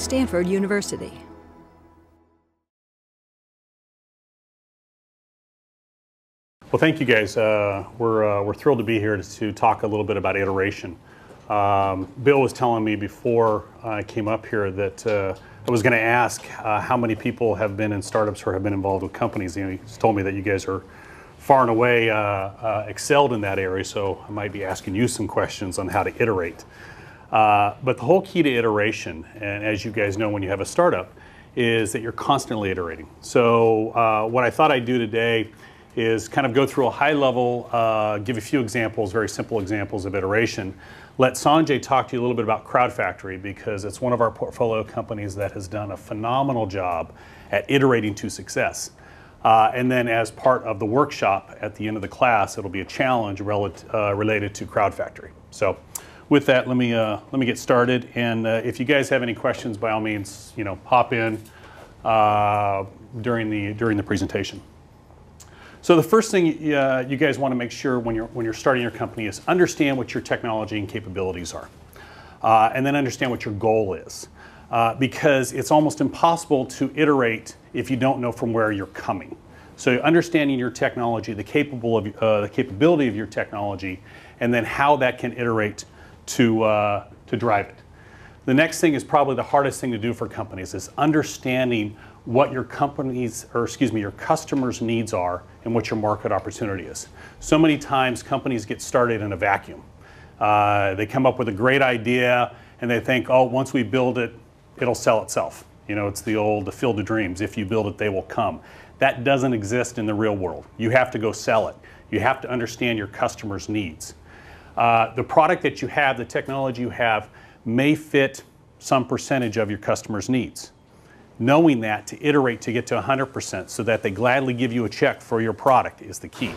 Stanford University. Well, thank you guys. Uh, we're, uh, we're thrilled to be here to, talk a little bit about iteration. Um, Bill was telling me before I came up here that uh, I was going to ask uh, how many people have been in startups or have been involved with companies. You know, he's told me that you guys are far and away uh, uh, excelled in that area, so I might be asking you some questions on how to iterate. But the whole key to iteration, and as you guys know when you have a startup, is that you're constantly iterating. So what I thought I'd do today is kind of go through a high level, uh, give a few examples, very simple examples of iteration. Let Sanjay talk to you a little bit about Crowd Factory because it's one of our portfolio companies that has done a phenomenal job at iterating to success. Uh, and then as part of the workshop at the end of the class, it'll be a challenge uh, related to Crowd Factory. So with that, let me, uh, let me get started. And uh, if you guys have any questions, by all means, you know, hop in uh, during, the, during the presentation. So the first thing uh, you guys want to make sure when you're, when you're starting your company is understand what your technology and capabilities are. Uh, and then understand what your goal is. Uh, because it's almost impossible to iterate if you don't know from where you're coming. So understanding your technology, the, capable of, the capability of your technology, and then how that can iterate to, uh, to drive it. The next thing is probably the hardest thing to do for companies is understanding what your company's, or excuse me, your customers' needs are and what your market opportunity is. So many times companies get started in a vacuum. Uh, they come up with a great idea and they think, oh, once we build it, it'll sell itself. You know, it's the old the field of dreams. If you build it, they will come. That doesn't exist in the real world. You have to go sell it. You have to understand your customers' needs. Uh, the product that you have, the technology you have, may fit some percentage of your customers' needs knowing that to iterate to get to 100% so that they gladly give you a check for your product is the key.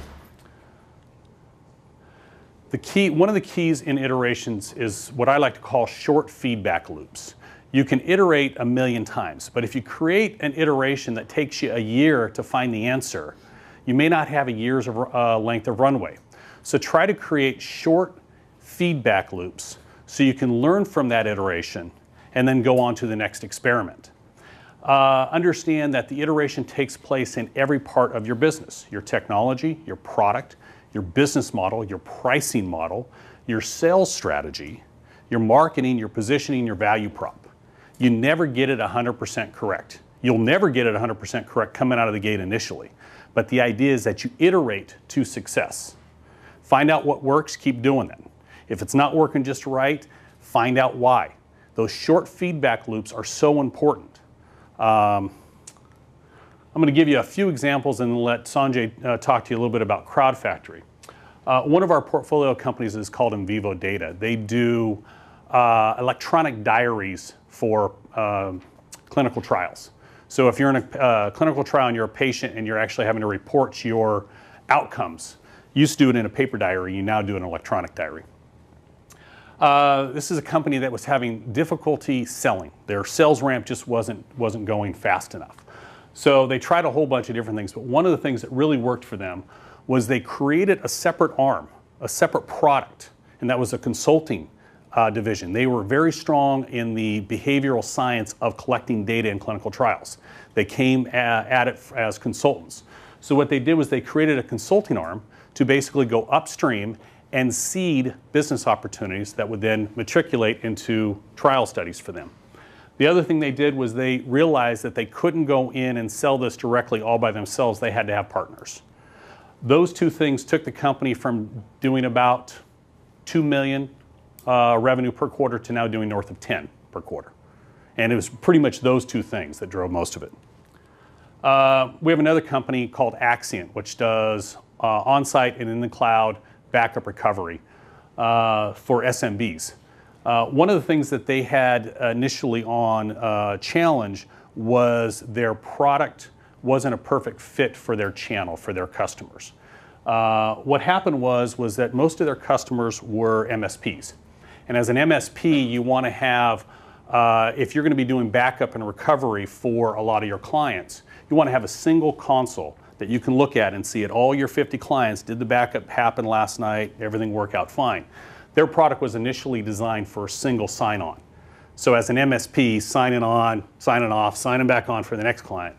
The key, one of the keys in iterations is what I like to call short feedback loops. You can iterate a million times, but if you create an iteration that takes you a year to find the answer, you may not have a year's uh, length of runway. So try to create short feedback loops so you can learn from that iteration and then go on to the next experiment. Uh, understand that the iteration takes place in every part of your business your technology, your product, your business model, your pricing model, your sales strategy, your marketing, your positioning, your value prop. You never get it 100% correct. You'll never get it 100% correct coming out of the gate initially. But the idea is that you iterate to success. Find out what works, keep doing it. If it's not working just right, find out why. Those short feedback loops are so important. Um, I'm going to give you a few examples and let Sanjay uh, talk to you a little bit about Crowd Factory. Uh, one of our portfolio companies is called Invivo Data. They do uh, electronic diaries for um, clinical trials. So if you're in a uh, clinical trial and you're a patient and you're actually having to report your outcomes, used to do it in a paper diary, you now do an electronic diary. Uh, this is a company that was having difficulty selling. Their sales ramp just wasn't, wasn't going fast enough. So they tried a whole bunch of different things, but one of the things that really worked for them was they created a separate arm, a separate product, and that was a consulting uh, division. They were very strong in the behavioral science of collecting data in clinical trials. They came at, at it as consultants. So what they did was they created a consulting arm to basically go upstream and seed business opportunities that would then matriculate into trial studies for them. The other thing they did was they realized that they couldn't go in and sell this directly all by themselves. They had to have partners. Those two things took the company from doing about 2 million uh, revenue per quarter to now doing north of 10 per quarter. And it was pretty much those two things that drove most of it. Uh, we have another company called Axcient, which does on-site and in the cloud backup recovery uh, for SMBs. Uh, one of the things that they had initially on uh, Challenge was their product wasn't a perfect fit for their channel, for their customers. Uh, what happened was, was that most of their customers were MSPs. And as an MSP, you want to have, uh, if you're going to be doing backup and recovery for a lot of your clients, you want to have a single console that you can look at and see it. All your 50 clients, did the backup happen last night? Everything work out fine. Their product was initially designed for a single sign-on. So as an MSP, signing on, signing off, signing back on for the next client,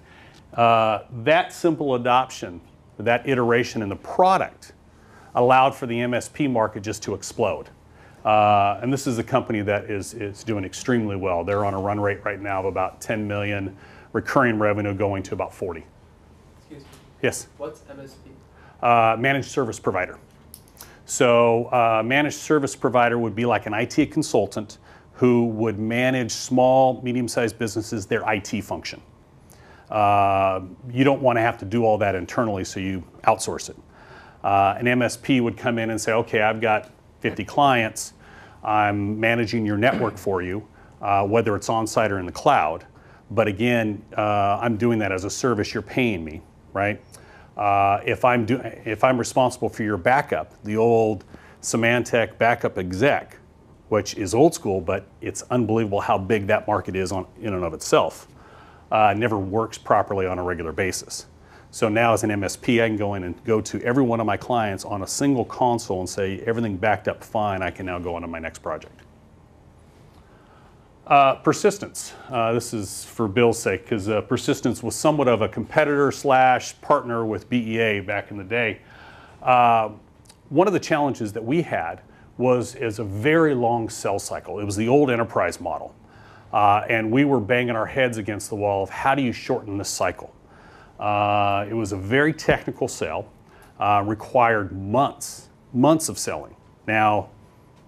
uh, that simple adoption, that iteration in the product, allowed for the MSP market just to explode. Uh, and this is a company that is, is doing extremely well. They're on a run rate right now of about 10 million, recurring revenue going to about 40. Yes, What's MSP? uh, managed service provider. So, uh, managed service provider would be like an IT consultant who would manage small, medium sized businesses, their IT function. Uh, you don't want to have to do all that internally, so you outsource it. Uh, an MSP would come in and say, okay, I've got 50 clients, I'm managing your network for you, uh, whether it's on site or in the cloud. But again, uh, I'm doing that as a service, you're paying me, right? Uh, if, I'm do- if I'm responsible for your backup, the old Symantec backup exec, which is old school, but it's unbelievable how big that market is on, in and of itself, uh, never works properly on a regular basis. So now, as an MSP, I can go in and go to every one of my clients on a single console and say, everything backed up fine, I can now go on to my next project. Uh, persistence. Uh, this is for Bill's sake, because uh, persistence was somewhat of a competitor slash partner with BEA back in the day. Uh, one of the challenges that we had was is a very long sell cycle. It was the old enterprise model, uh, and we were banging our heads against the wall of how do you shorten this cycle. Uh, it was a very technical sale, required months, months of selling. Now,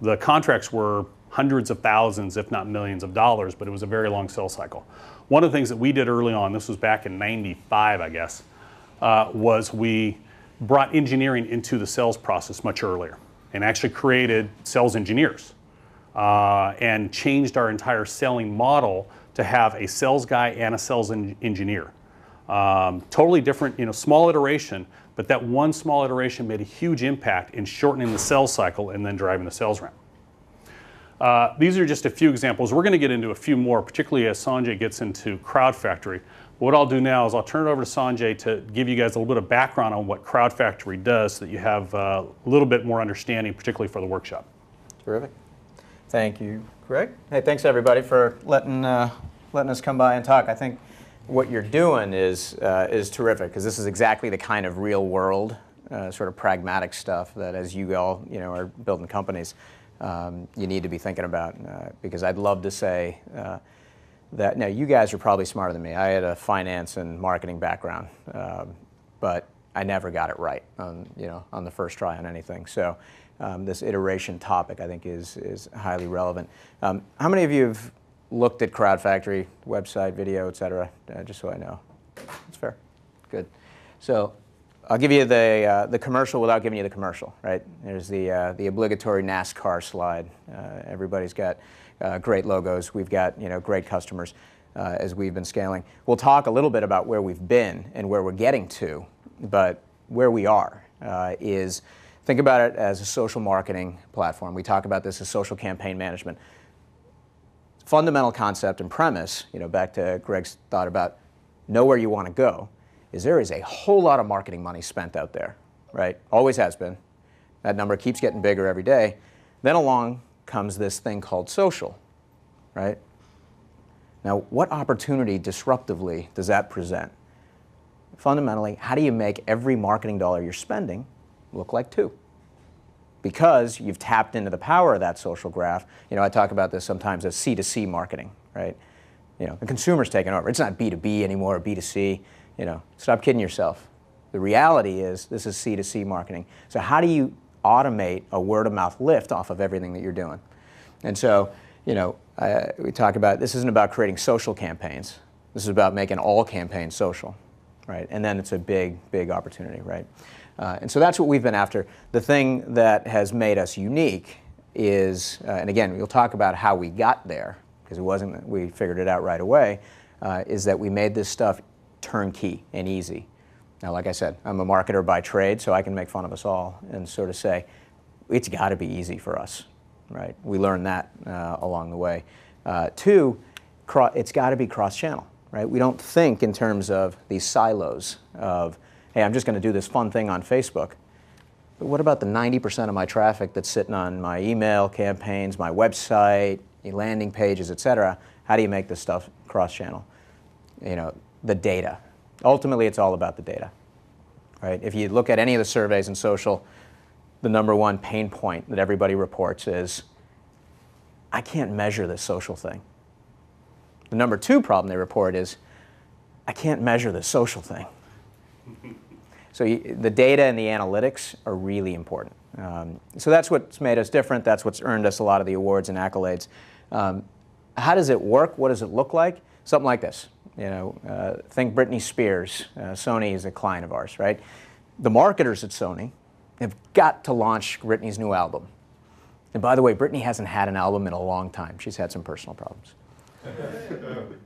the contracts were hundreds of thousands, if not millions of dollars, but it was a very long sales cycle. One of the things that we did early on, this was back in 95, I guess, uh, was we brought engineering into the sales process much earlier and actually created sales engineers uh, and changed our entire selling model to have a sales guy and a sales en- engineer. Um, totally different, you know, small iteration, but that one small iteration made a huge impact in shortening the sales cycle and then driving the sales ramp. Uh, these are just a few examples. We're going to get into a few more, particularly as Sanjay gets into Crowd Factory. What I'll do now is I'll turn it over to Sanjay to give you guys a little bit of background on what Crowd Factory does so that you have uh, a little bit more understanding, particularly for the workshop. Terrific. Thank you, Greg. Hey, thanks everybody for letting, uh, letting us come by and talk. I think what you're doing is, uh, is terrific because this is exactly the kind of real world, uh, sort of pragmatic stuff that as you all you know, are building companies, um, you need to be thinking about. Uh, because I'd love to say uh, that, now you guys are probably smarter than me. I had a finance and marketing background, um, but I never got it right on, you know, on the first try on anything. So um, this iteration topic I think is, is highly relevant. Um, how many of you have looked at Crowd Factory website, video, etc.? uh, just so I know? That's fair. Good. So I'll give you the, uh, the commercial without giving you the commercial, right? There's the, uh, the obligatory NASCAR slide. Uh, everybody's got uh, great logos. We've got you know, great customers uh, as we've been scaling. We'll talk a little bit about where we've been and where we're getting to, but where we are uh, is think about it as a social marketing platform. We talk about this as social campaign management. Fundamental concept and premise, you know, back to Greg's thought about know where you want to go is there is a whole lot of marketing money spent out there, right? Always has been. That number keeps getting bigger every day. Then along comes this thing called social, right? Now, what opportunity disruptively does that present? Fundamentally, how do you make every marketing dollar you're spending look like two? Because you've tapped into the power of that social graph. You know, I talk about this sometimes as C2C marketing, right? You know, the consumer's taking over. It's not B2B anymore, or B2C. You know, stop kidding yourself. The reality is this is C2C marketing. So how do you automate a word of mouth lift off of everything that you're doing? And so, you know, uh, we talk about this isn't about creating social campaigns. This is about making all campaigns social, right? And then it's a big, big opportunity, right? Uh, and so that's what we've been after. The thing that has made us unique is, uh, and again, we'll talk about how we got there, because it wasn't we figured it out right away, uh, is that we made this stuff turnkey and easy. Now, like I said, I'm a marketer by trade, so I can make fun of us all and sort of say, it's got to be easy for us, right? We learned that uh, along the way. Uh, two, it's got to be cross-channel, right? We don't think in terms of these silos of, hey, I'm just going to do this fun thing on Facebook. But what about the 90% of my traffic that's sitting on my email campaigns, my website, landing pages, et cetera. How do you make this stuff cross-channel? You know, the data. Ultimately, it's all about the data, right? If you look at any of the surveys in social, the number one pain point that everybody reports is, I can't measure this social thing. The number two problem they report is, I can't measure this social thing. so you, the data and the analytics are really important. Um, so that's what's made us different. That's what's earned us a lot of the awards and accolades. Um, how does it work? What does it look like? Something like this. You know, uh, think Britney Spears. Uh, Sony is a client of ours, right? The marketers at Sony have got to launch Britney's new album. And by the way, Britney hasn't had an album in a long time. She's had some personal problems.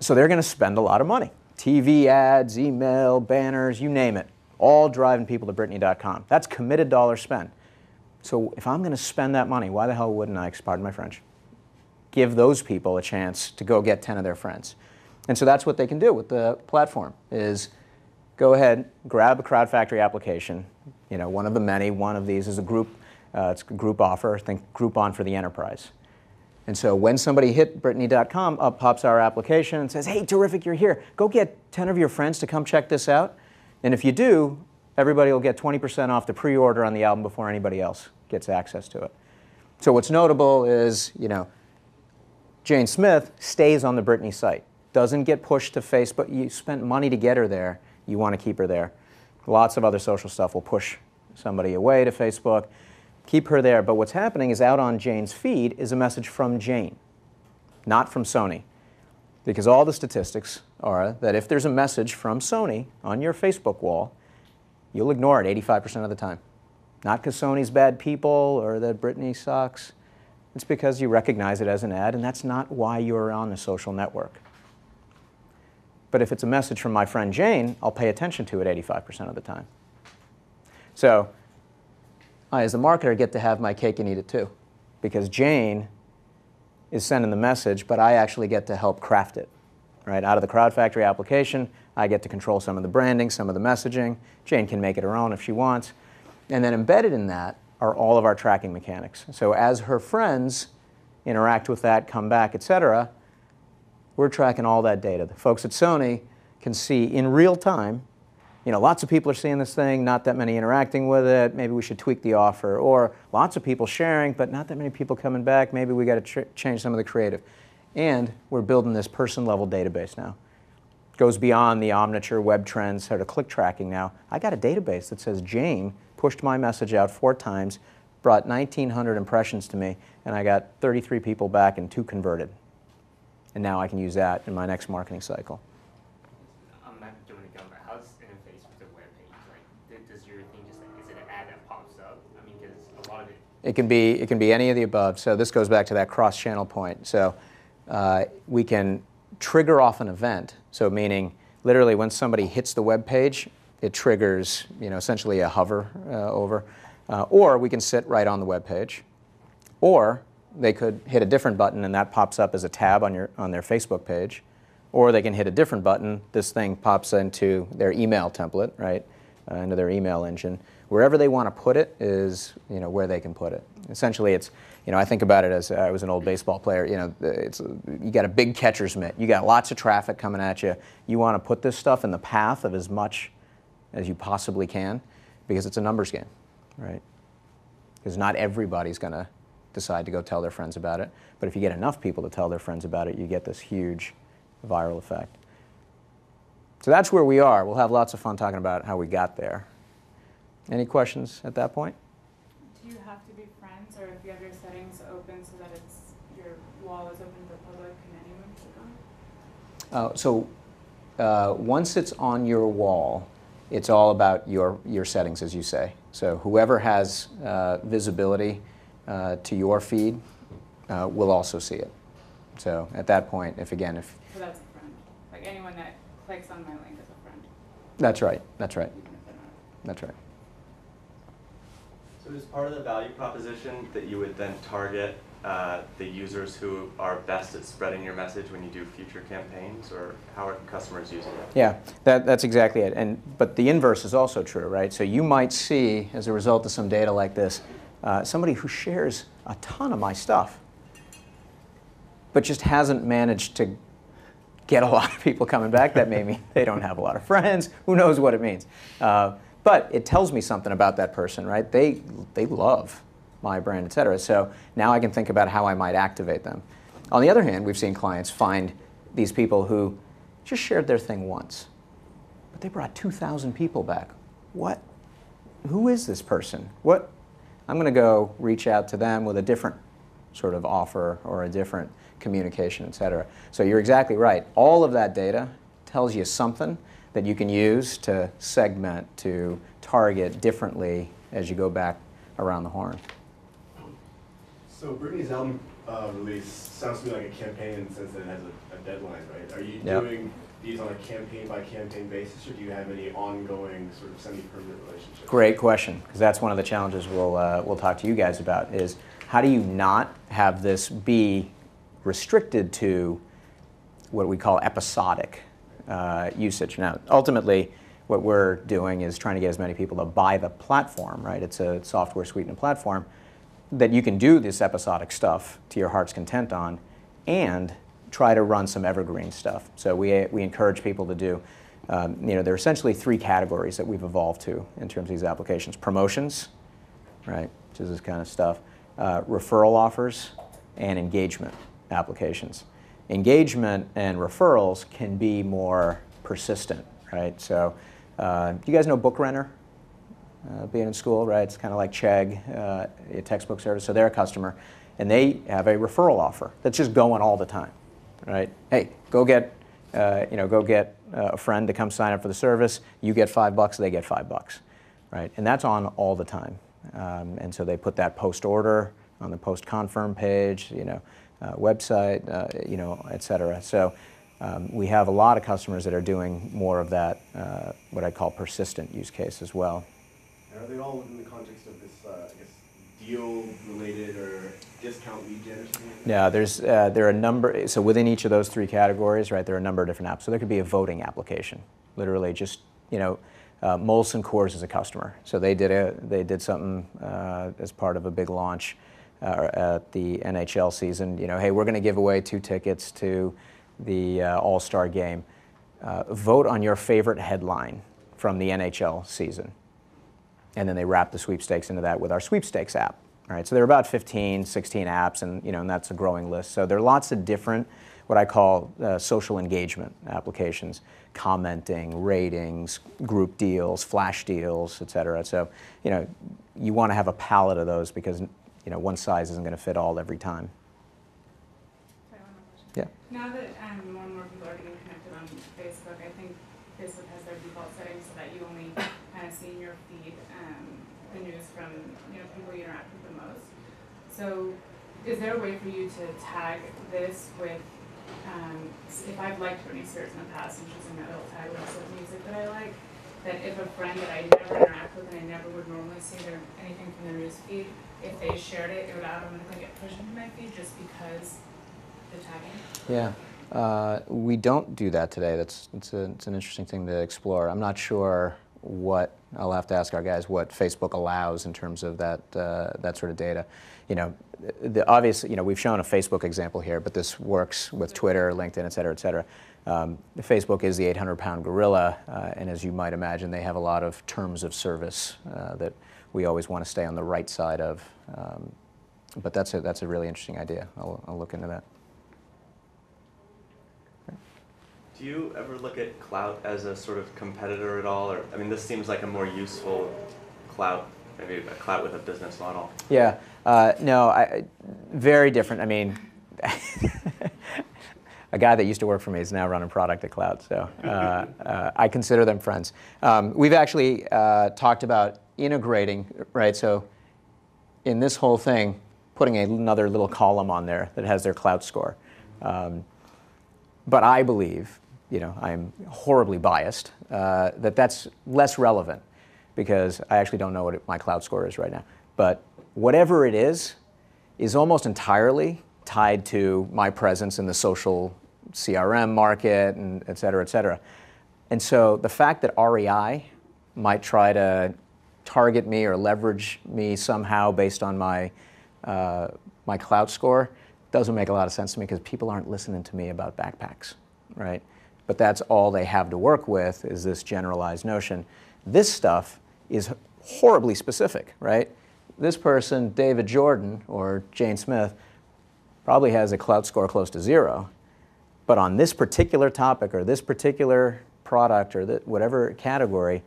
so they're going to spend a lot of money. TV ads, email, banners, you name it, all driving people to Britney.com. That's committed dollar spent. So if I'm going to spend that money, why the hell wouldn't I, pardon my French, give those people a chance to go get 10 of their friends? And so that's what they can do with the platform is go ahead, grab a Crowd Factory application, you know, one of the many, one of these is a group, uh, it's a group offer, think Groupon for the enterprise. And so when somebody hit Britney.com, up pops our application and says, hey, terrific, you're here. Go get 10 of your friends to come check this out. And if you do, everybody will get 20% off the pre-order on the album before anybody else gets access to it. So what's notable is, you know, Jane Smith stays on the Britney site, doesn't get pushed to Facebook. You spent money to get her there. You want to keep her there. Lots of other social stuff will push somebody away to Facebook. Keep her there. But what's happening is out on Jane's feed is a message from Jane, not from Sony. Because all the statistics are that if there's a message from Sony on your Facebook wall, you'll ignore it 85% of the time. Not because Sony's bad people or that Britney sucks. It's because you recognize it as an ad, and that's not why you're on the social network. But if it's a message from my friend Jane, I'll pay attention to it 85% of the time. So I, as a marketer, get to have my cake and eat it too. Because Jane is sending the message, but I actually get to help craft it. Right? Out of the Crowd Factory application, I get to control some of the branding, some of the messaging. Jane can make it her own if she wants. And then embedded in that are all of our tracking mechanics. So as her friends interact with that, come back, et cetera, we're tracking all that data. The folks at Sony can see in real time you know, lots of people are seeing this thing, not that many interacting with it. Maybe we should tweak the offer. Or lots of people sharing, but not that many people coming back. Maybe we got to change some of the creative. And we're building this person level database now. Goes beyond the Omniture WebTrends, sort of click tracking now. I got a database that says Jane pushed my message out four times, brought 1,900 impressions to me, and I got 33 people back and two converted. And now I can use that in my next marketing cycle. how's interface with the web page like does your thing just like is It can be it can be any of the above. So this goes back to that cross-channel point. So uh, we can trigger off an event. So meaning literally when somebody hits the web page, it triggers you know essentially a hover uh, over, uh, or we can sit right on the web page, or they could hit a different button and that pops up as a tab on your on their Facebook page, or they can hit a different button. This thing pops into their email template, right, uh, into their email engine wherever they want to put it is you know where they can put it. Essentially, it's you know I think about it as I was an old baseball player. You know, it's you got a big catcher's mitt. You got lots of traffic coming at you. You want to put this stuff in the path of as much as you possibly can because it's a numbers game, right? Because not everybody's going to decide to go tell their friends about it. But if you get enough people to tell their friends about it, you get this huge viral effect. So that's where we are. We'll have lots of fun talking about how we got there. Any questions at that point? Do you have to be friends, or if you have your settings open so that it's your wall is open to the public, can anyone click on it? Uh, so uh, once it's on your wall, it's all about your your settings, as you say. So whoever has uh, visibility uh, to your feed uh, will also see it. So at that point, if again, if so, that's a friend. Like anyone that clicks on my link is a friend. That's right. That's right. That's right. So is part of the value proposition that you would then target uh, the users who are best at spreading your message when you do future campaigns, or how are customers using it? Yeah, that, that's exactly it. And but the inverse is also true, right? So you might see, as a result of some data like this, uh, somebody who shares a ton of my stuff, but just hasn't managed to get a lot of people coming back. That may mean they don't have a lot of friends. Who knows what it means? Uh, but it tells me something about that person, right? They, they love my brand, et cetera. So now I can think about how I might activate them. On the other hand, we've seen clients find these people who just shared their thing once, but they brought 2,000 people back. What? Who is this person? What? I'm going to go reach out to them with a different sort of offer or a different communication, et cetera. So you're exactly right. All of that data tells you something that you can use to segment, to target differently as you go back around the horn. So Britney's album uh, release sounds to me like a campaign in the sense that it has a, a deadline, right? Are you Yep. doing these on a campaign by campaign basis, or do you have any ongoing sort of semi-permanent relationship? Great question, because that's one of the challenges we'll, uh, we'll talk to you guys about is how do you not have this be restricted to what we call episodic uh, usage? Now, ultimately, what we're doing is trying to get as many people to buy the platform, right? It's a software suite and a platform that you can do this episodic stuff to your heart's content on and try to run some evergreen stuff. So we, we encourage people to do, um, you know, there are essentially three categories that we've evolved to in terms of these applications. Promotions, right, which is this kind of stuff, uh, referral offers, and engagement applications. Engagement and referrals can be more persistent, right? So uh, you guys know BookRenter? Uh, being in school, right? It's kind of like Chegg, uh, a textbook service. So they're a customer, and they have a referral offer that's just going all the time, right? Hey, go get, uh, you know, go get uh, a friend to come sign up for the service. You get five bucks, they get five bucks, right? And that's on all the time. Um, and so they put that post order on the post confirm page, you know, uh, website, uh, you know, et cetera. So. Um, we have a lot of customers that are doing more of that, uh, what I call persistent use case as well. Are they all within the context of this, uh, I guess, deal-related or discount lead gen or something? there's uh, there are a number. So within each of those three categories, right, there are a number of different apps. So there could be a voting application, literally just you know, uh, Molson Coors is a customer, so they did a they did something uh, as part of a big launch uh, at the NHL season. You know, hey, we're going to give away two tickets to the uh, All Star game. Uh, vote on your favorite headline from the NHL season and then they wrap the sweepstakes into that with our sweepstakes app. All right, so there are about 15, 16 apps, and you know, and that's a growing list. So there are lots of different, what I call uh, social engagement applications, commenting, ratings, group deals, flash deals, et cetera. So you know, you want to have a palette of those because you know, one size isn't going to fit all every time. Sorry, one more question. Yeah. Now that um, more and more people are getting connected on Facebook, I think Facebook has their default settings so that you only kind of see in your feed um, the news from you know people you interact with the most. So, is there a way for you to tag this with um, if I've liked Britney Spears in the past and she's in my little tag list of music that I like, that if a friend that I never interact with and I never would normally see their anything from their news feed, if they shared it, it would automatically get pushed into my feed just because the tagging. Yeah. Uh, we don't do that today. That's it's, a, it's an interesting thing to explore. I'm not sure what I'll have to ask our guys what Facebook allows in terms of that uh, that sort of data. You know, the obvious. You know, we've shown a Facebook example here, but this works with Twitter, LinkedIn, et cetera, et cetera. Um, Facebook is the 800-pound gorilla, uh, and as you might imagine, they have a lot of terms of service uh, that we always want to stay on the right side of. Um, but that's a that's a really interesting idea. I'll, I'll look into that. Do you ever look at Klout as a sort of competitor at all? Or, I mean, this seems like a more useful Klout, maybe a Klout with a business model. Yeah, uh, no, I, very different. I mean, a guy that used to work for me is now running product at Klout, so uh, uh, I consider them friends. Um, we've actually uh, talked about integrating, right? So, in this whole thing, putting another little column on there that has their Klout score. Um, but I believe, you know, I'm horribly biased, uh, that that's less relevant because I actually don't know what it, my Klout score is right now. But whatever it is, is almost entirely tied to my presence in the social CRM market and et cetera, et cetera. And so the fact that REI might try to target me or leverage me somehow based on my, uh, my Klout score, doesn't make a lot of sense to me because people aren't listening to me about backpacks, right? But that's all they have to work with is this generalized notion. This stuff is horribly specific, right? This person, David Jordan or Jane Smith, probably has a Klout score close to zero. But on this particular topic or this particular product or whatever category,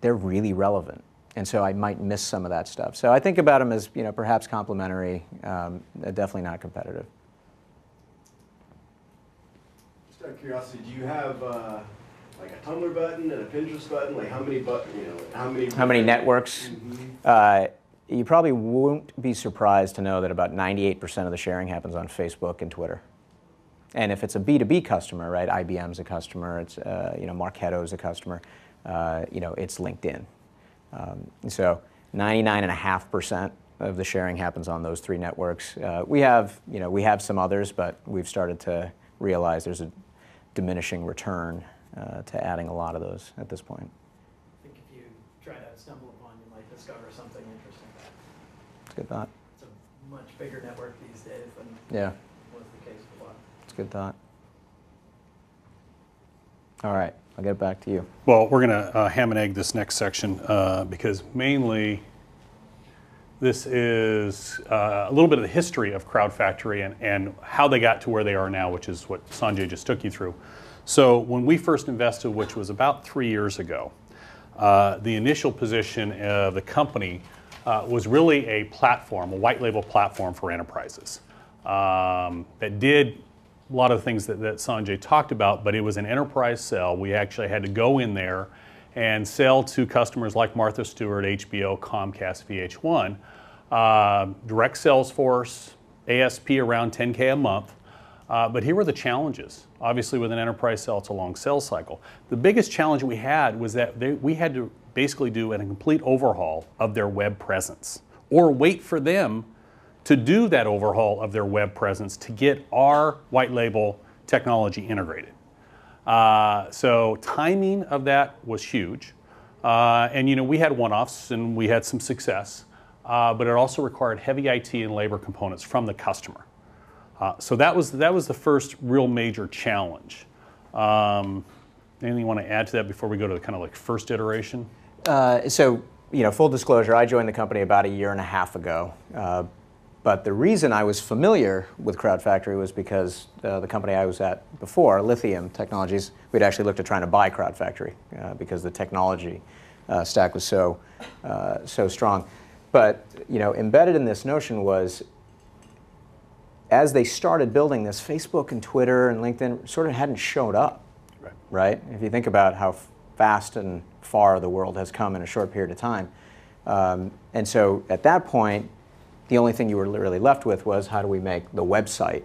they're really relevant. And so I might miss some of that stuff. So I think about them as you know perhaps complementary, um, definitely not competitive. Just out of curiosity, do you have uh, like a Tumblr button and a Pinterest button? Like how many button, you know, how many? How many networks? Mhm. Uh, you probably won't be surprised to know that about 98% of the sharing happens on Facebook and Twitter. And if it's a B2B customer, right, IBM's a customer, it's, uh, you know, Marketo's a customer, uh, you know, it's LinkedIn. Um, so 99.5% of the sharing happens on those three networks. Uh, we have, you know, we have some others, but we've started to realize there's a diminishing return uh, to adding a lot of those at this point. I think if you try to StumbleUpon, you might discover something interesting. It's a good thought. It's a much bigger network these days than Yeah, was the case for a while. it's a good thought. All right, I'll get it back to you. Well, we're going to uh, ham and egg this next section uh, because mainly this is uh, a little bit of the history of Crowd Factory and, and how they got to where they are now, which is what Sanjay just took you through. So, when we first invested, which was about three years ago, uh, the initial position of the company uh, was really a platform, a white label platform for enterprises um, that did a lot of things that, that Sanjay talked about, but it was an enterprise sell. We actually had to go in there and sell to customers like Martha Stewart, HBO, Comcast, VH1, uh, direct sales force, ASP around 10K a month. Uh, but here were the challenges. Obviously, with an enterprise sell, it's a long sales cycle. The biggest challenge we had was that they, we had to basically do a complete overhaul of their web presence or wait for them to do that overhaul of their web presence to get our white label technology integrated. Uh, so timing of that was huge. Uh, and you know, we had one-offs and we had some success, uh, but it also required heavy IT and labor components from the customer. Uh, so that was that was the first real major challenge. Um, anything you want to add to that before we go to the kind of like first iteration? Uh, so, you know, full disclosure, I joined the company about a year and a half ago. Uh, but the reason I was familiar with Crowd Factory was because uh, the company I was at before, Lithium Technologies, we'd actually looked at trying to buy Crowd Factory uh, because the technology uh, stack was so, uh, so strong. But you know, embedded in this notion was as they started building this, Facebook and Twitter and LinkedIn sort of hadn't showed up, Right. right? If you think about how fast and far the world has come in a short period of time. Um, and so at that point, the only thing you were really left with was how do we make the website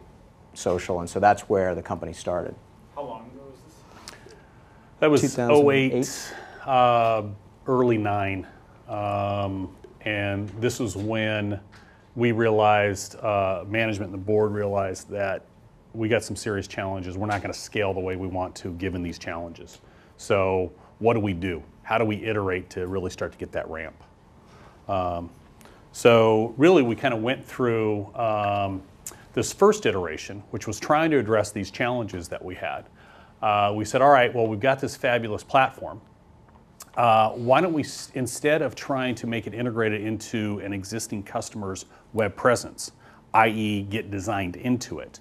social? And so that's where the company started. How long ago was this? That was 2008? 08, uh, early 9. Um, and this was when we realized, uh, management and the board realized that we got some serious challenges. We're not going to scale the way we want to given these challenges. So, what do we do? How do we iterate to really start to get that ramp? Um, so, really, we kind of went through um, this first iteration, which was trying to address these challenges that we had. Uh, we said, all right, well, we've got this fabulous platform. Uh, why don't we, instead of trying to make it integrated into an existing customer's web presence, i.e., get designed into it,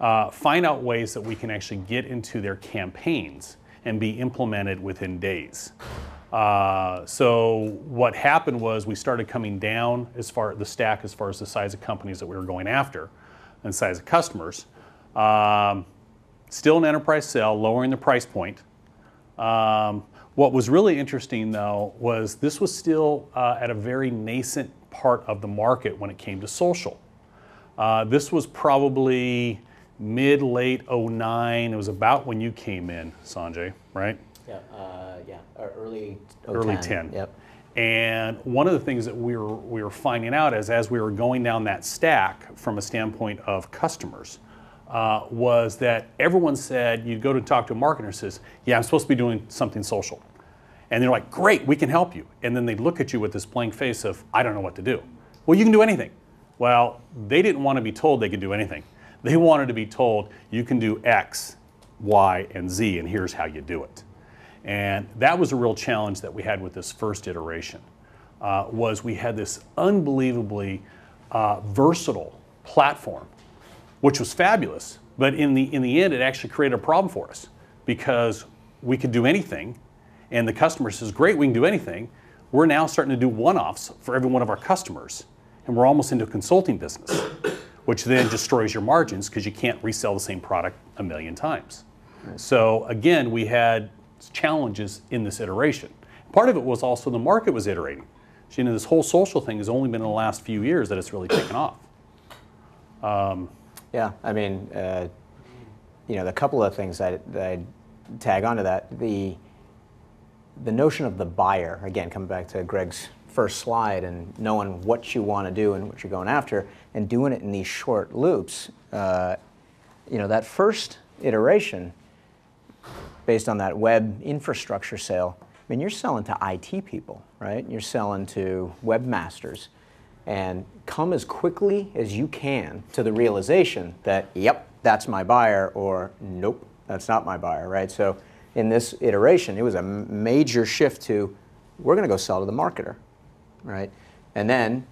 uh, find out ways that we can actually get into their campaigns and be implemented within days. Uh, so what happened was we started coming down as far the stack as far as the size of companies that we were going after and size of customers. Um, still an enterprise sale, lowering the price point. Um, what was really interesting, though, was this was still uh, at a very nascent part of the market when it came to social. Uh, this was probably mid late 09. It was about when you came in, Sanjay, right? Yeah, uh, yeah, early Early 10. Yep. And one of the things that we were, we were finding out is as we were going down that stack from a standpoint of customers, uh, was that everyone said, you'd go to talk to a marketer and says, yeah, I'm supposed to be doing something social. And they're like, great, we can help you. And then they look at you with this blank face of, I don't know what to do. Well, you can do anything. Well, they didn't want to be told they could do anything. They wanted to be told you can do X, Y, and Z, and here's how you do it. And that was a real challenge that we had with this first iteration. Uh, was we had this unbelievably uh, versatile platform, which was fabulous. But in the in the end, it actually created a problem for us because we could do anything, and the customer says, "Great, we can do anything." We're now starting to do one-offs for every one of our customers, and we're almost into a consulting business, which then destroys your margins because you can't resell the same product a million times. So again, we had challenges in this iteration. Part of it was also the market was iterating. So, you know, this whole social thing has only been in the last few years that it's really taken off. Um, Yeah, I mean, uh, you know, the couple of things that, that I'd tag onto that, the, the notion of the buyer, again, coming back to Greg's first slide and knowing what you want to do and what you're going after and doing it in these short loops, uh, you know, that first iteration based on that web infrastructure sale, I mean, you're selling to IT people, right? You're selling to webmasters. And come as quickly as you can to the realization that, yep, that's my buyer, or nope, that's not my buyer, right? So in this iteration, it was a major shift to we're going to go sell to the marketer, right? And then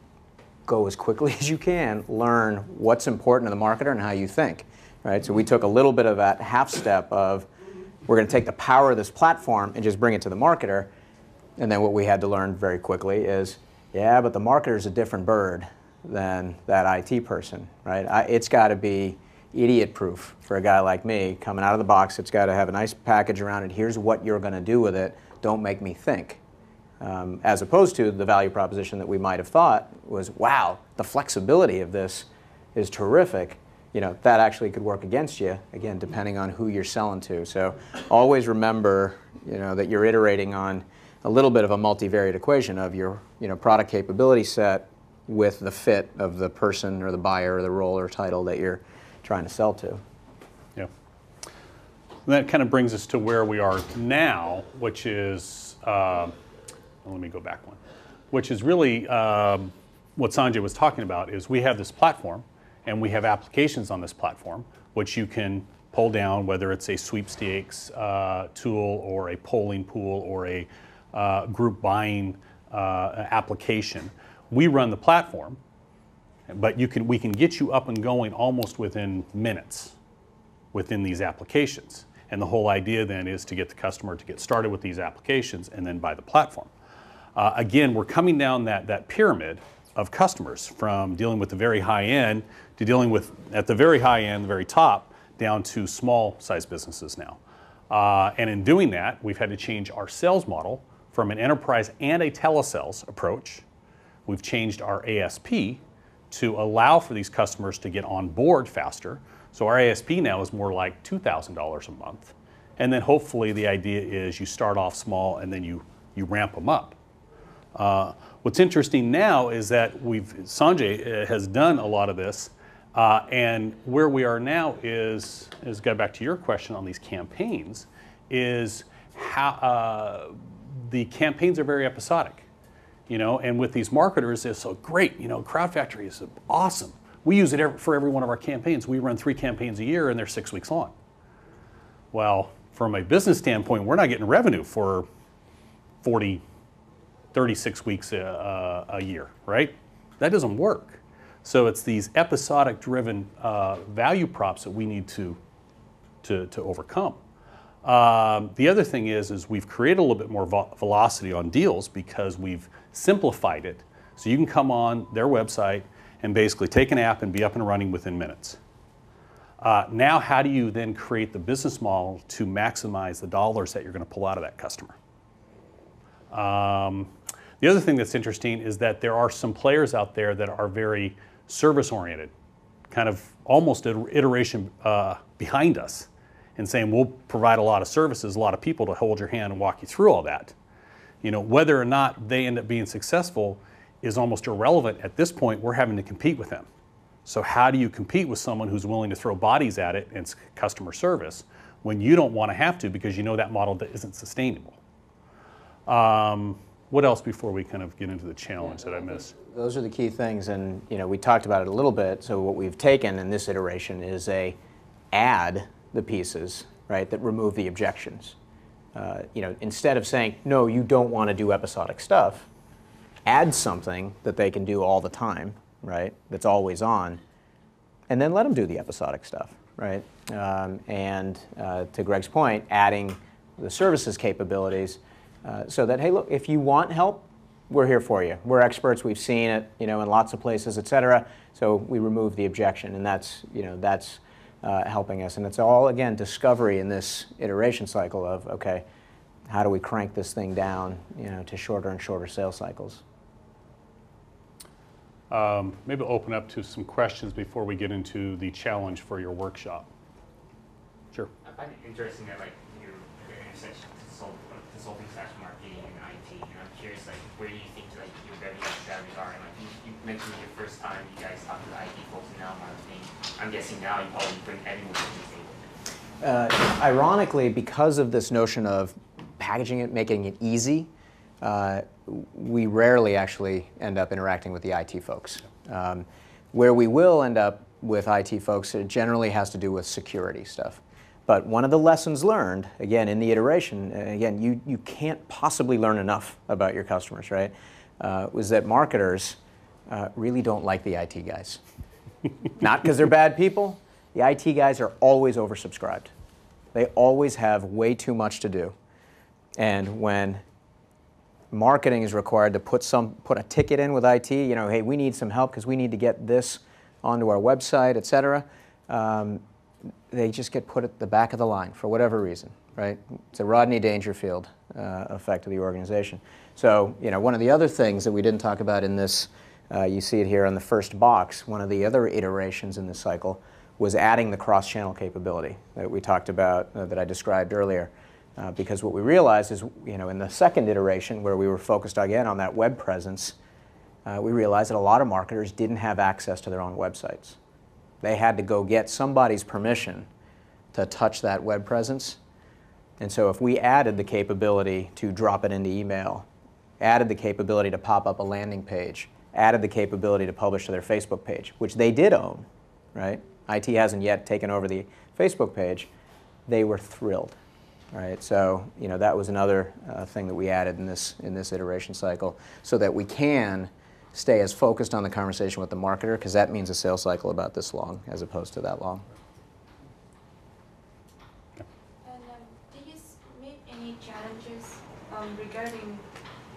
go as quickly as you can, learn what's important to the marketer and how you think, right? So we took a little bit of that half step of we're going to take the power of this platform and just bring it to the marketer. And then what we had to learn very quickly is, yeah, but the marketer is a different bird than that IT person, right? I, it's got to be idiot proof for a guy like me coming out of the box. It's got to have a nice package around it. Here's what you're going to do with it. Don't make me think. Um, as opposed to the value proposition that we might have thought was, wow, the flexibility of this is terrific. You know, that actually could work against you, again, depending on who you're selling to. So always remember, you know, that you're iterating on a little bit of a multivariate equation of your, you know, product capability set with the fit of the person or the buyer or the role or title that you're trying to sell to. Yeah. And that kind of brings us to where we are now, which is, uh, let me go back one, which is really um, what Sanjay was talking about is we have this platform and we have applications on this platform, which you can pull down, whether it's a sweepstakes uh, tool or a polling pool or a uh, group buying uh, application. We run the platform, but you can, we can get you up and going almost within minutes within these applications. And the whole idea then is to get the customer to get started with these applications and then buy the platform. Uh, again, we're coming down that, that pyramid of customers from dealing with the very high end to dealing with, at the very high end, the very top, down to small size businesses now. Uh, and in doing that, we've had to change our sales model from an enterprise and a telesales approach. We've changed our ASP to allow for these customers to get on board faster. So our ASP now is more like $2,000 a month. And then hopefully the idea is you start off small and then you, you ramp them up. Uh, what's interesting now is that we've Sanjay uh, has done a lot of this, uh, and where we are now is is get back to your question on these campaigns, is how uh, the campaigns are very episodic, you know, and with these marketers, it's so great, you know, Crowd Factory is awesome. We use it for every one of our campaigns. We run three campaigns a year, and they're six weeks long. Well, from a business standpoint, we're not getting revenue for 40, 36 weeks a, a, a year, right? That doesn't work. So it's these episodic driven uh, value props that we need to, to, to overcome. Um, the other thing is, is we've created a little bit more vo- velocity on deals because we've simplified it. So you can come on their website and basically take an app and be up and running within minutes. Uh, now, how do you then create the business model to maximize the dollars that you're going to pull out of that customer? Um, the other thing that's interesting is that there are some players out there that are very service oriented, kind of almost iteration uh, behind us, and saying we'll provide a lot of services, a lot of people to hold your hand and walk you through all that. You know, whether or not they end up being successful is almost irrelevant at this point. We're having to compete with them. So, how do you compete with someone who's willing to throw bodies at it and customer service when you don't want to have to because you know that model isn't sustainable? Um, what else before we kind of get into the challenge that I missed? those are the key things, and you know we talked about it a little bit. So what we've taken in this iteration is a add the pieces right that remove the objections. Uh, you know, instead of saying no, you don't want to do episodic stuff, add something that they can do all the time, right? That's always on, and then let them do the episodic stuff, right? Um, and uh, to Greg's point, adding the services capabilities uh, so that hey, look, if you want help, we're here for you. We're experts. We've seen it, you know, in lots of places, et cetera. So we remove the objection, and that's, you know, that's uh, helping us. And it's all again discovery in this iteration cycle of okay, how do we crank this thing down, you know, to shorter and shorter sales cycles. Um, maybe open up to some questions before we get into the challenge for your workshop. Sure. I find it interesting that like you're you're intersection consult, consulting slash marketing and IT, and I'm curious like where do you think like your revenue strategies are? And like you, you mentioned your first time you guys talked to the IT folks and now marketing. I'm guessing now you probably bring everyone to the table. Uh, ironically, because of this notion of packaging it, making it easy, uh, we rarely actually end up interacting with the IT folks. Um, where we will end up with IT folks, it generally has to do with security stuff. But one of the lessons learned, again, in the iteration, uh, again, you, you can't possibly learn enough about your customers, right? Uh, was that marketers uh, really don't like the IT guys. Not because they're bad people, the IT guys are always oversubscribed. They always have way too much to do. And when marketing is required to put some put a ticket in with IT, you know, hey, we need some help because we need to get this onto our website, et cetera. Um, they just get put at the back of the line for whatever reason, right? It's a Rodney Dangerfield uh, effect of the organization. So, you know, one of the other things that we didn't talk about in this, uh, you see it here on the first box, one of the other iterations in this cycle was adding the cross-channel capability that we talked about, uh, that I described earlier. Uh, because what we realized is, you know, in the second iteration where we were focused again on that web presence, uh, we realized that a lot of marketers didn't have access to their own websites. They had to go get somebody's permission to touch that web presence. And so if we added the capability to drop it into email, added the capability to pop up a landing page, added the capability to publish to their Facebook page, which they did own, right? IT hasn't yet taken over the Facebook page. They were thrilled right? So you know that was another uh, thing that we added in this in this iteration cycle, so that we can stay as focused on the conversation with the marketer, because that means a sales cycle about this long as opposed to that long. And um, did you meet any challenges um, regarding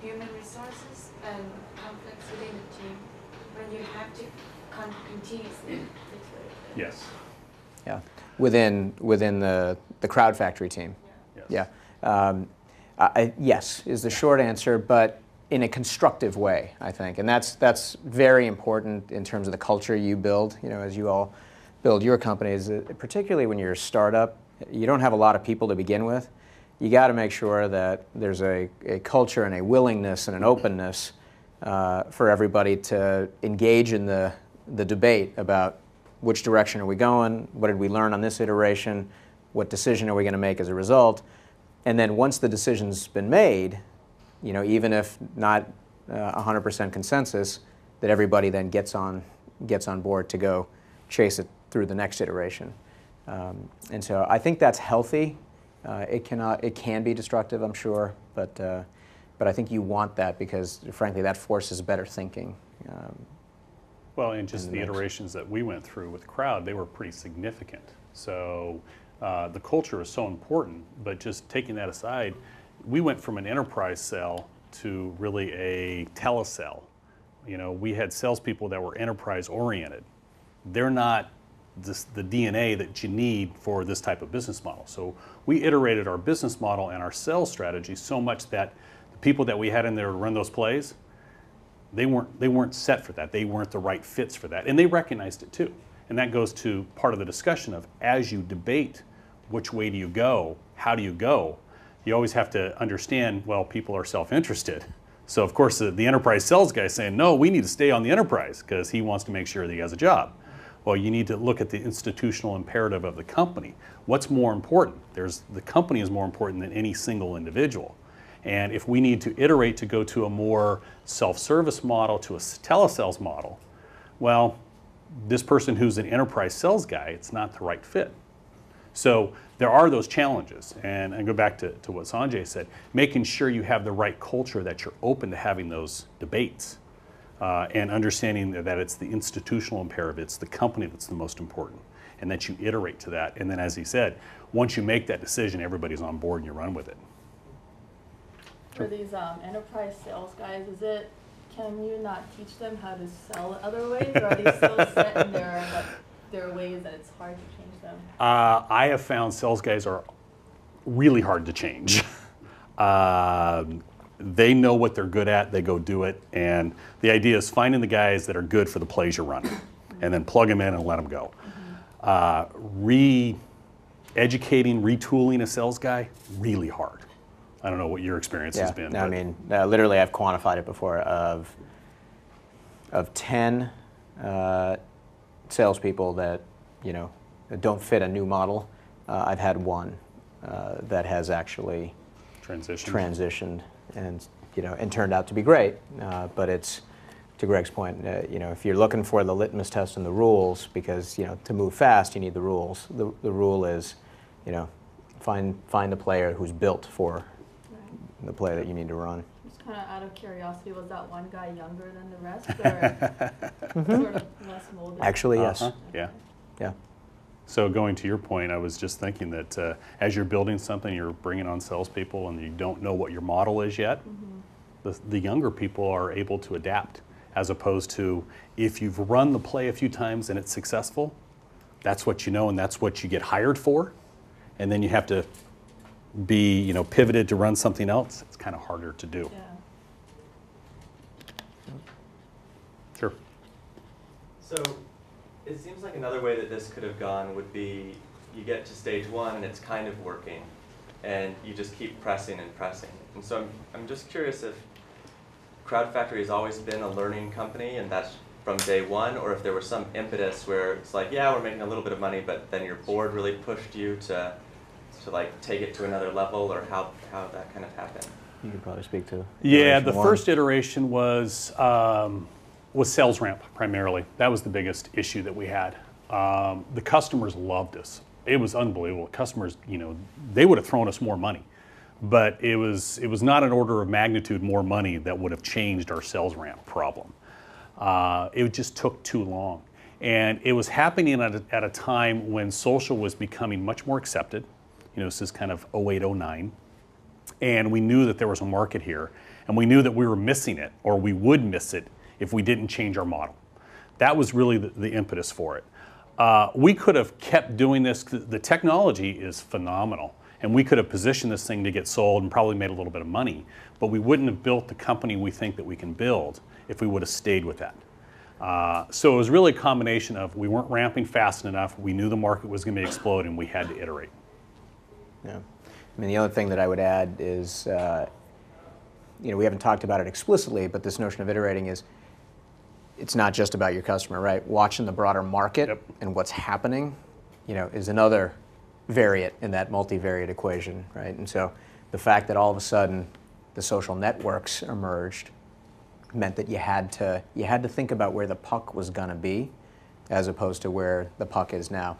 human resources and conflicts within the team when you have to con- continuously? Yes. Yeah, within within the the Crowd Factory team. Yes. Yeah. Um, I, I- yes is the short answer, but in a constructive way, I think, and that's that's very important in terms of the culture you build. You know, as you all build your companies, particularly when you're a startup, you don't have a lot of people to begin with. You got to make sure that there's a, a culture and a willingness and an openness uh, for everybody to engage in the the debate about which direction are we going, what did we learn on this iteration, what decision are we going to make as a result, and then once the decision's been made, you know, even if not uh, 100% consensus, that everybody then gets on gets on board to go chase it through the next iteration. Um, and so I think that's healthy. Uh, it cannot it can be destructive, I'm sure, but uh, but I think you want that because frankly that forces better thinking. Um, Well, and just the iterations that we went through with Crowd, they were pretty significant. So uh, the culture is so important, but just taking that aside, we went from an enterprise sell to really a telesell. You know, we had salespeople that were enterprise oriented. They're not this, the DNA that you need for this type of business model. So we iterated our business model and our sales strategy so much that the people that we had in there to run those plays, they weren't they weren't set for that. They weren't the right fits for that, and they recognized it too. And that goes to part of the discussion of as you debate which way do you go, how do you go, you always have to understand. Well, people are self-interested, so of course the, the enterprise sales guy is saying no, we need to stay on the enterprise because he wants to make sure that he has a job. Well, you need to look at the institutional imperative of the company. What's more important? There's the company is more important than any single individual. And if we need to iterate to go to a more self-service model, to a telesales model, well, this person who's an enterprise sales guy, it's not the right fit. So there are those challenges. And I go back to, to what Sanjay said, making sure you have the right culture, that you're open to having those debates. Uh, and understanding that, it's the institutional imperative, it's the company that's the most important, and that you iterate to that. And then, as he said, once you make that decision, everybody's on board and you run with it. For these um, enterprise sales guys, is it, can you not teach them how to sell other ways, or are they still set in their, like, their ways that it's hard to? Uh, I have found sales guys are really hard to change. Um, they know what they're good at, they go do it, and the idea is finding the guys that are good for the plays you're running, and then plug them in and let them go. Uh, re educating, retooling a sales guy, really hard. I don't know what your experience has been. no, I mean, uh, literally, I've quantified it before. Of of ten uh, salespeople that you know that don't fit a new model, uh, I've had one uh, that has actually transition. transitioned and you know and turned out to be great. Uh, but it's to Greg's point, uh, you know, if you're looking for the litmus test and the rules, because you know to move fast you need the rules. The, the rule is, you know, find find a player who's built for the play that you need to run. Just kind of out of curiosity, was that one guy younger than the rest, or sort of less molded? Actually, yes. Uh-huh, Yeah. Yeah. So going to your point, I was just thinking that uh, as you're building something, you're bringing on salespeople, and you don't know what your model is yet. The, the younger people are able to adapt, as opposed to if you've run the play a few times and it's successful, that's what you know, and that's what you get hired for, and then you have to be, you know, pivoted to run something else. It's kind of harder to do. Yeah. Sure. So it seems like another way that this could have gone would be you get to stage one and it's kind of working and you just keep pressing and pressing. And so I'm, I'm just curious if Crowd Factory has always been a learning company and that's from day one or if there was some impetus where it's like, yeah, we're making a little bit of money, but then your board really pushed you to, to like take it to another level or how, how that kind of happened. You could probably speak to. Yeah, the one. first iteration was um, was sales ramp primarily. That was the biggest issue that we had. Um, the customers loved us. It was unbelievable. Customers, you know, they would have thrown us more money, but it was it was not an order of magnitude more money that would have changed our sales ramp problem. Uh, it just took too long, and it was happening at a, at a time when social was becoming much more accepted. You know, this is kind of 08, 09 and we knew that there was a market here and we knew that we were missing it or we would miss it if we didn't change our model. That was really the, the impetus for it. Uh, we could have kept doing this. The technology is phenomenal and we could have positioned this thing to get sold and probably made a little bit of money but we wouldn't have built the company we think that we can build if we would have stayed with that. Uh, so it was really a combination of we weren't ramping fast enough we knew the market was going to explode and we had to iterate. Yeah. I mean, the other thing that I would add is, uh, you know, we haven't talked about it explicitly, but this notion of iterating is, it's not just about your customer, right? Watching the broader market Yep. and what's happening, you know, is another variant in that multivariate equation, right? And so the fact that all of a sudden the social networks emerged meant that you had to you had to think about where the puck was going to be, as opposed to where the puck is now.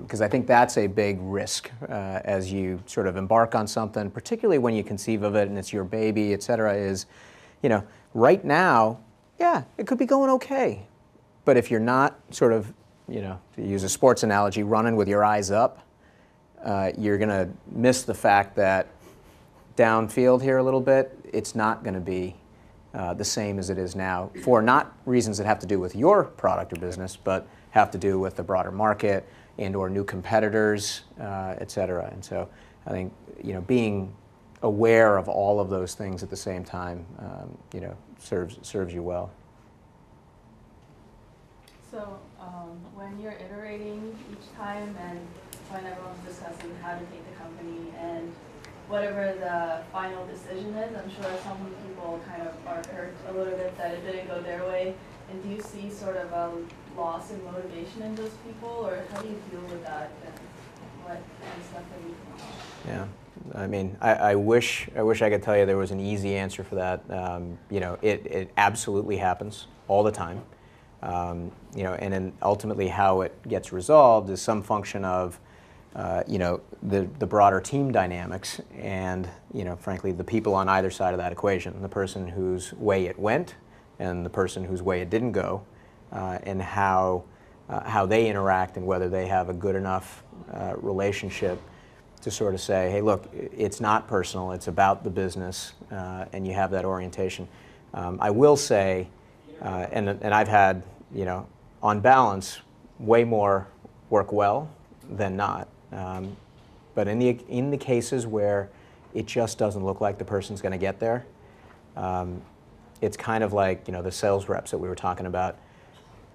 Because I think that's a big risk uh, as you sort of embark on something, particularly when you conceive of it and it's your baby, et cetera. Is, you know, right now, yeah, it could be going okay, but if you're not sort of, you know, to use a sports analogy, running with your eyes up, uh, you're going to miss the fact that downfield here a little bit, it's not going to be uh, the same as it is now for not reasons that have to do with your product or business, but have to do with the broader market and or new competitors, uh, et cetera. And so I think you know being aware of all of those things at the same time, um, you know, serves serves you well. So um, when you're iterating each time and when everyone's discussing how to take the company and whatever the final decision is, I'm sure some people kind of are hurt a little bit that it didn't go their way. And do you see sort of a loss in motivation in those people, or how do you deal with that? And what kind of stuff that you Yeah, I mean, I, I wish I wish I could tell you there was an easy answer for that. Um, you know, it, it absolutely happens all the time. Um, you know, and then ultimately how it gets resolved is some function of, uh, you know, the, the broader team dynamics and, you know, frankly, the people on either side of that equation, the person whose way it went and the person whose way it didn't go, uh, and how, uh, how they interact and whether they have a good enough uh, relationship to sort of say, hey, look, it's not personal, it's about the business, uh, and you have that orientation. Um, I will say, uh, and, and I've had, you know, on balance, way more work well than not. Um, but in the, in the cases where it just doesn't look like the person's going to get there, um, it's kind of like, you know, the sales reps that we were talking about.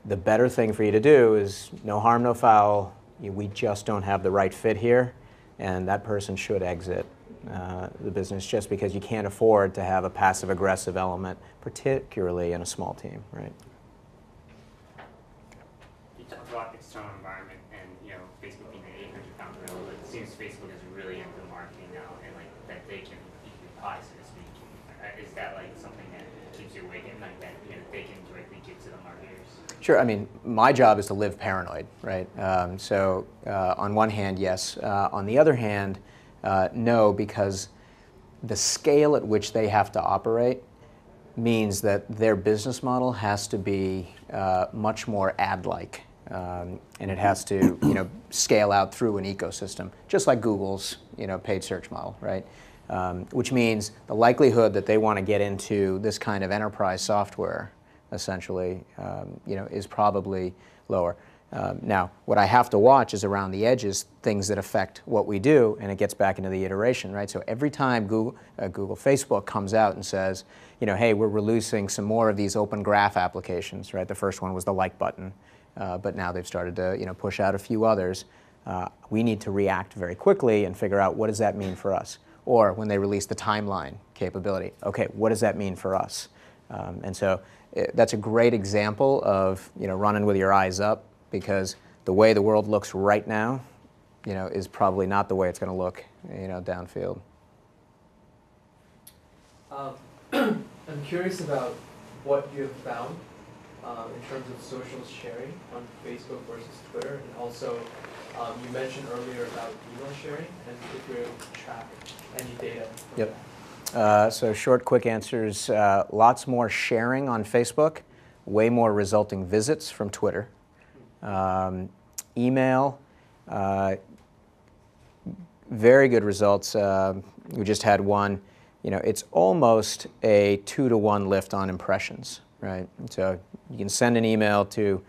The better thing for you to do is no harm, no foul. We just don't have the right fit here, and that person should exit uh, the business just because you can't afford to have a passive aggressive element, particularly in a small team, right? You talked about external environment and, you know, Facebook being an eight hundred pound gorilla, but it seems Facebook is really into marketing now and like that they can eat your pie, so to speak. Uh, Is that like something that keeps you awake at night, that, you know, they can directly give to the marketers? Sure. I mean, my job is to live paranoid, right? Um, so, uh, on one hand, yes. Uh, on the other hand, uh, no, because the scale at which they have to operate means that their business model has to be uh, much more ad-like, um, and it has to, you know, scale out through an ecosystem, just like Google's, you know, paid search model, right? Um, which means the likelihood that they want to get into this kind of enterprise software, essentially, um, you know, is probably lower. Um, now, what I have to watch is around the edges things that affect what we do, and it gets back into the iteration, right? So every time Google, uh, Google Facebook comes out and says, you know, hey, we're releasing some more of these open graph applications, right? The first one was the like button, uh, but now they've started to, you know, push out a few others. Uh, we need to react very quickly and figure out what does that mean for us. Or when they release the timeline capability, okay, what does that mean for us? Um, and so eh, that's a great example of you know running with your eyes up because the way the world looks right now, you know, is probably not the way it's going to look, you know, downfield. Um, I'm curious about what you have found um, in terms of social sharing on Facebook versus Twitter, and also um, you mentioned earlier about email sharing, and if you're able to track any data. from Yep. that. Uh, so short, quick answers. Uh, lots more sharing on Facebook, way more resulting visits from Twitter. Um, email, uh, very good results. Um we just had one. You know, it's almost a two to one lift on impressions, right? So you can send an email to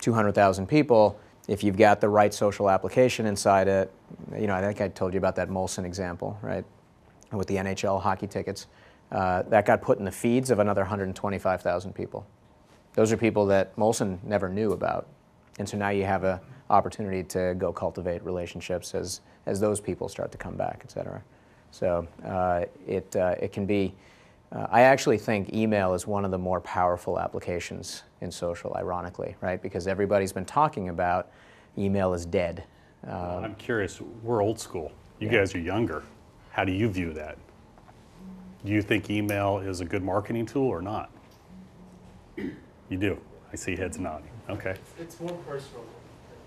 200,000 people if you've got the right social application inside it. You know, I think I told you about that Molson example, right? With the NHL hockey tickets. Uh, that got put in the feeds of another 125,000 people. Those are people that Molson never knew about. And so now you have an opportunity to go cultivate relationships as, as those people start to come back, et cetera. So uh, it, uh, it can be, uh, I actually think email is one of the more powerful applications in social, ironically, right? Because everybody's been talking about email is dead. Uh, I'm curious, we're old school. You Yeah. guys are younger. How do you view that? Do you think email is a good marketing tool or not? You do. I see heads nodding. Okay. It's, it's more personal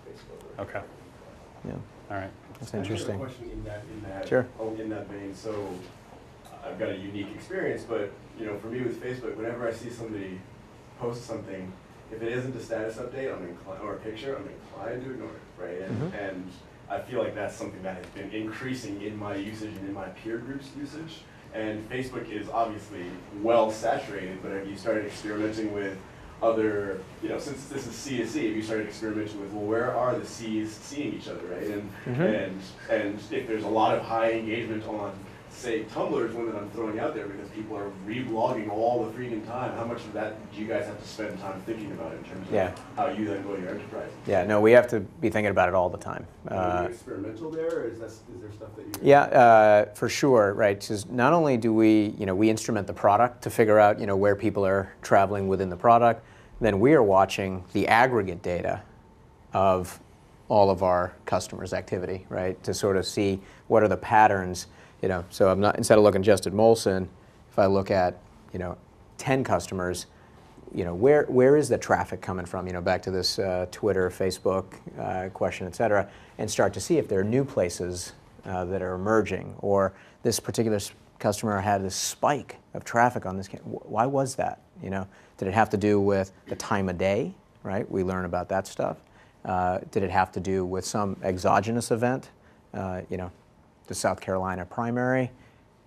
than Facebook. Okay. yeah, All right. that's I have a interesting. question in that, in that. Sure. Oh, in that vein, so I've got a unique experience, but, you know, for me with Facebook, whenever I see somebody post something, if it isn't a status update, I'm inclined, or a picture, I'm inclined to ignore it, right? And, Mhm. and I feel like that's something that has been increasing in my usage and in my peer group's usage. And Facebook is obviously well saturated, but have you started experimenting with other, you know, since this is C to C, have you started experimenting with, well, where are the Cs seeing each other, right? And, Mhm. and, and if there's a lot of high engagement on, say, Tumblr is one that I'm throwing out there because people are reblogging all the freaking time, how much of that do you guys have to spend time thinking about in terms of Yeah. how you then go to your enterprise? Yeah, no, we have to be thinking about it all the time. Are Uh, you experimental there, or is that, is there stuff that you? Yeah, uh, for sure, right? Because not only do we, you know, we instrument the product to figure out, you know, where people are traveling within the product, then we are watching the aggregate data of all of our customers' activity, right? To sort of see what are the patterns, you know. So I'm not instead of looking just at Molson, if I look at, you know, 10 customers, you know, where where is the traffic coming from? You know, back to this uh, Twitter, Facebook uh, question, et cetera, and start to see if there are new places uh, that are emerging, or this particular customer had a spike of traffic on this. Why was that? You know, did it have to do with the time of day? Right, we learn about that stuff. Uh, did it have to do with some exogenous event? Uh, you know, the South Carolina primary,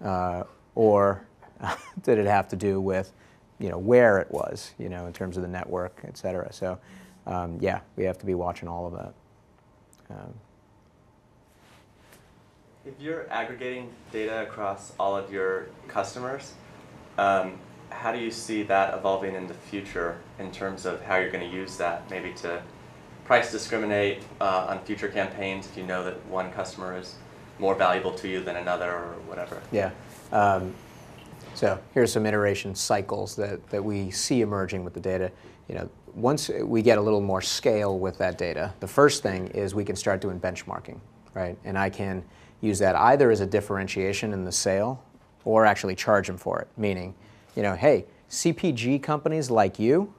uh, or did it have to do with, you know, where it was, you know, in terms of the network, et cetera? So, um, yeah, we have to be watching all of that. Um, If you're aggregating data across all of your customers, um, how do you see that evolving in the future in terms of how you're going to use that? Maybe to price discriminate uh, on future campaigns if you know that one customer is more valuable to you than another or whatever. Yeah. Um, so here's some iteration cycles that, that we see emerging with the data. You know, once we get a little more scale with that data, the first thing is we can start doing benchmarking, right? And I can use that either as a differentiation in the sale or actually charge them for it. Meaning, you know, hey, CPG companies like you,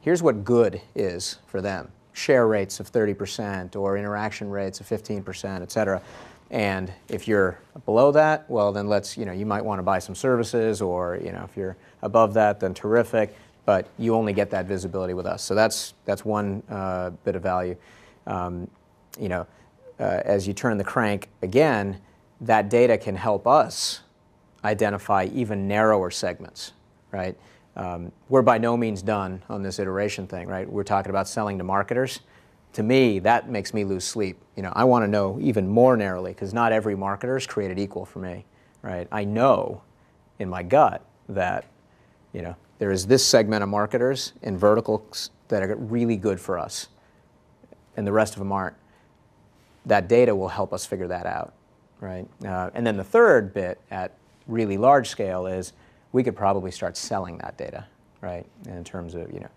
here's what good is for them share rates of 30% or interaction rates of 15%, et cetera. And if you're below that, well, then let's, you know, you might want to buy some services, or, you know, if you're above that, then terrific, but you only get that visibility with us. So that's, that's one uh, bit of value. Um, you know, uh, as you turn the crank again, that data can help us identify even narrower segments, right? Um, we're by no means done on this iteration thing, right? We're talking about selling to marketers. To me, that makes me lose sleep. You know, I want to know even more narrowly because not every marketer is created equal for me, right? I know in my gut that, you know, there is this segment of marketers in verticals that are really good for us, and the rest of them aren't. That data will help us figure that out, right? Uh, and then the third bit at really large scale is we could probably start selling that data, right? In terms of, you know,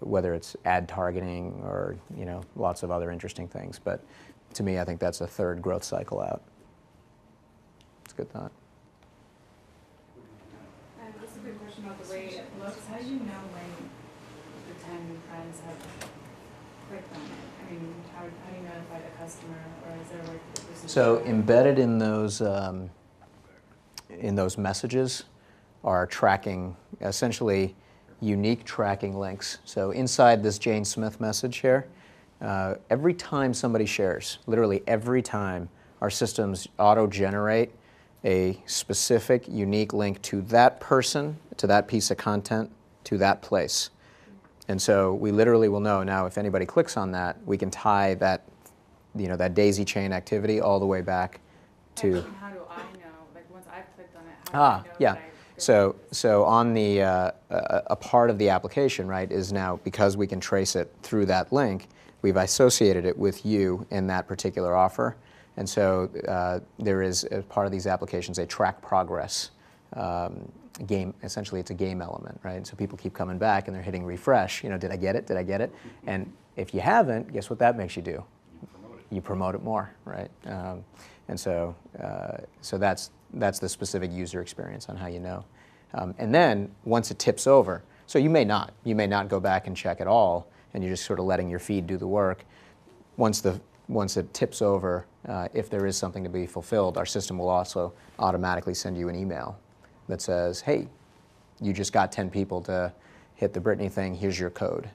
whether it's ad targeting or, you know, lots of other interesting things. But to me, I think that's a third growth cycle out. It's a good thought. And this a good question about the way it looks. How do you know when the ten friends have clicked on it? I mean, how, how do you notify the customer, or is there like? this is- So embedded in those um, in those messages are tracking, essentially unique tracking links. So inside this Jane Smith message here, uh, every time somebody shares, literally every time, our systems auto-generate a specific, unique link to that person, to that piece of content, to that place. And so we literally will know now if anybody clicks on that, we can tie that, you know, that daisy chain activity all the way back to. How do I know, like, once I've clicked on it, how do I Ah, know yeah. So, so on the, uh, a, a part of the application, right, is now because we can trace it through that link, we've associated it with you in that particular offer. And so uh, there is, as part of these applications, a track progress um, game. Essentially, it's a game element, right? So people keep coming back and they're hitting refresh. You know, did I get it? Did I get it? And if you haven't, guess what that makes you do? you promote it more, right? Um, and so, uh, so that's that's the specific user experience on how you know. Um, and then once it tips over, so you may not, you may not go back and check at all, and you're just sort of letting your feed do the work. Once the once it tips over, uh, if there is something to be fulfilled, our system will also automatically send you an email that says, "Hey, you just got 10 people to hit the Britney thing. Here's your code."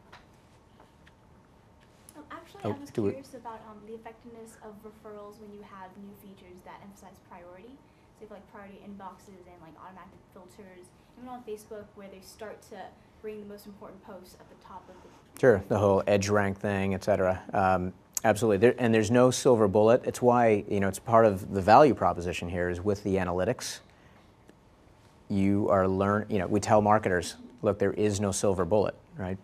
Um, actually, Oh, I was do we- about the effectiveness of referrals when you have new features that emphasize priority. So have like priority inboxes and like automatic filters, even on Facebook where they start to bring the most important posts at the top of the. Sure, the whole edge rank thing, et cetera. Um, absolutely, there, and there's no silver bullet. It's why you know it's part of the value proposition here is with the analytics. You are learn. You know, we tell marketers, look, there is no silver bullet, right?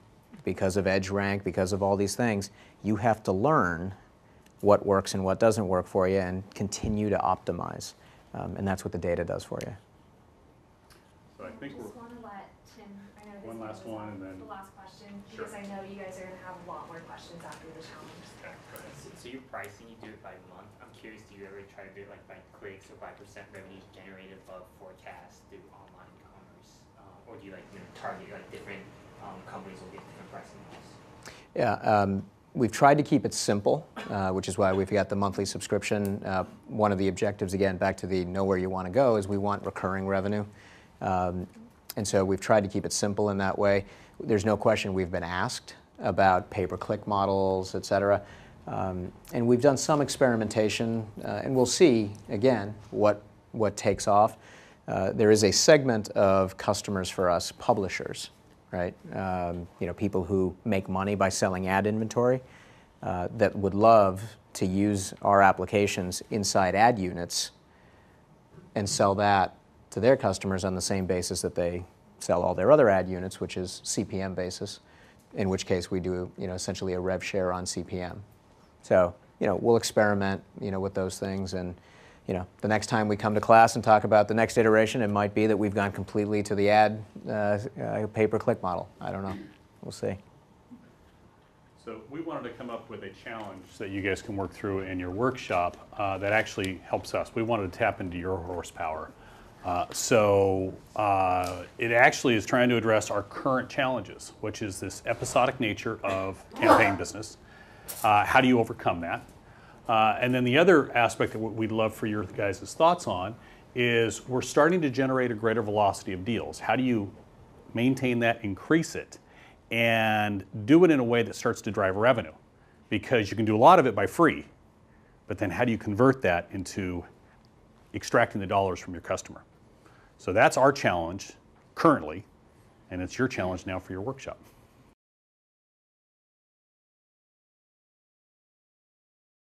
Because of edge rank, because of all these things, you have to learn what works and what doesn't work for you, and continue to optimize. Um, and that's what the data does for you. So I think we're, Just want to let Tim, I know this One is last the one and then- The last question, Sure. because I know you guys are gonna have a lot more questions after the challenge. okay, go ahead. So pricing, you do it by month. I'm curious, do you ever try to do it like by clicks or by percent revenue generated above forecast through online commerce? Uh, or do you like you know, target like different um, companies will get different pricing models? Yeah, um, we've tried to keep it simple, uh, which is why we've got the monthly subscription. Uh, one of the objectives, again, back to the know where you want to go, is we want recurring revenue. Um, and so we've tried to keep it simple in that way. There's no question we've been asked about pay-per-click models, et cetera. Um, and we've done some experimentation, uh, and we'll see, again, what, what takes off. Uh, there is a segment of customers for us, publishers, right? Um, you know, people who make money by selling ad inventory uh, that would love to use our applications inside ad units and sell that to their customers on the same basis that they sell all their other ad units, which is CPM basis, in which case we do, you know, essentially a rev share on CPM. So, you know, we'll experiment, you know, with those things and, you know, the next time we come to class and talk about the next iteration, it might be that we've gone completely to the ad uh, uh, pay-per-click model. I don't know. We'll see. So we wanted to come up with a challenge that you guys can work through in your workshop uh, that actually helps us. We wanted to tap into your horsepower. Uh, so uh, it actually is trying to address our current challenges, which is this episodic nature of campaign business. Uh, how do you overcome that? Uh, and then the other aspect that we'd love for your guys' thoughts on is we're starting to generate a greater velocity of deals. How do you maintain that, increase it, and do it in a way that starts to drive revenue? Because you can do a lot of it by free, but then how do you convert that into extracting the dollars from your customer? So that's our challenge currently, and it's your challenge now for your workshop.